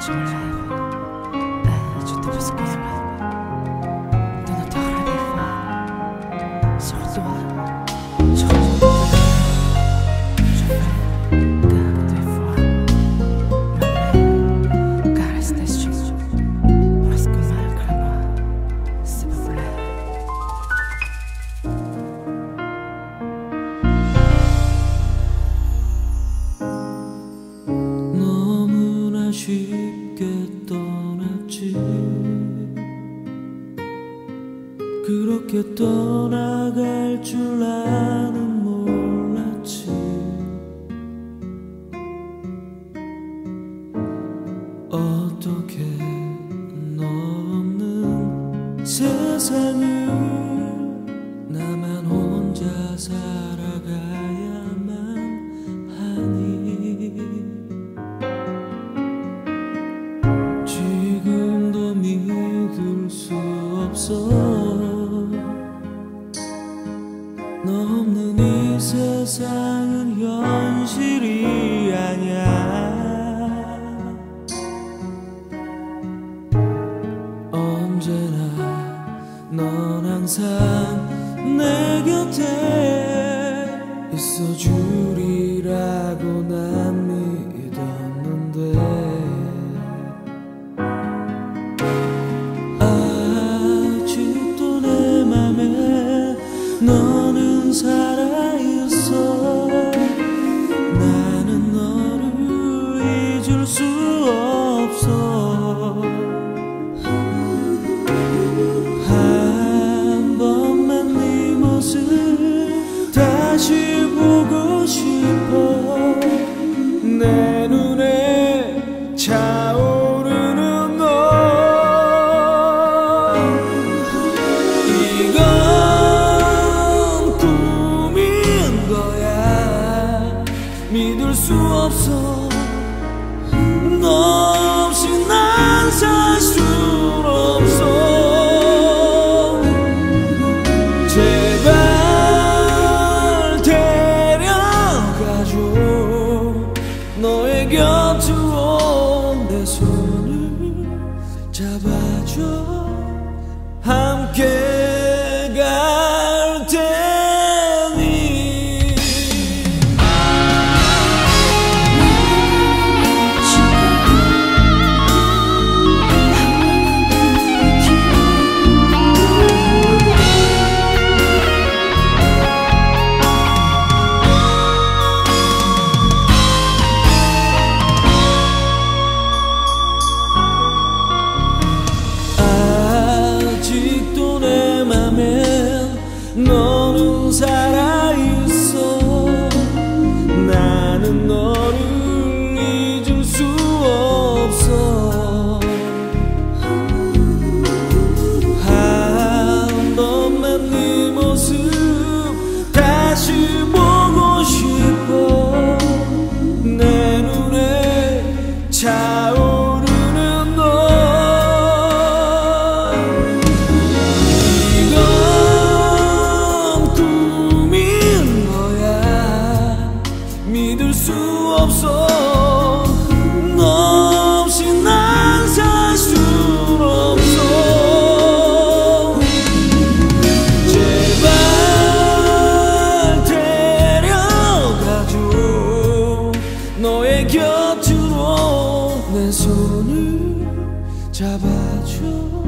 Surtout. 그렇게 떠나갈 줄 나는 몰랐지. 어떻게 너 없는 세상을 나만 혼자 살 너 없는 이 세상은 현실이 아니야. 언제나 넌 항상 내 곁에 있어주 내 눈에 차오르는 너. 이건 꿈인 거야. 믿을 수 없어 잡아줘. 함께 No. 곁으로 내 손을 잡아줘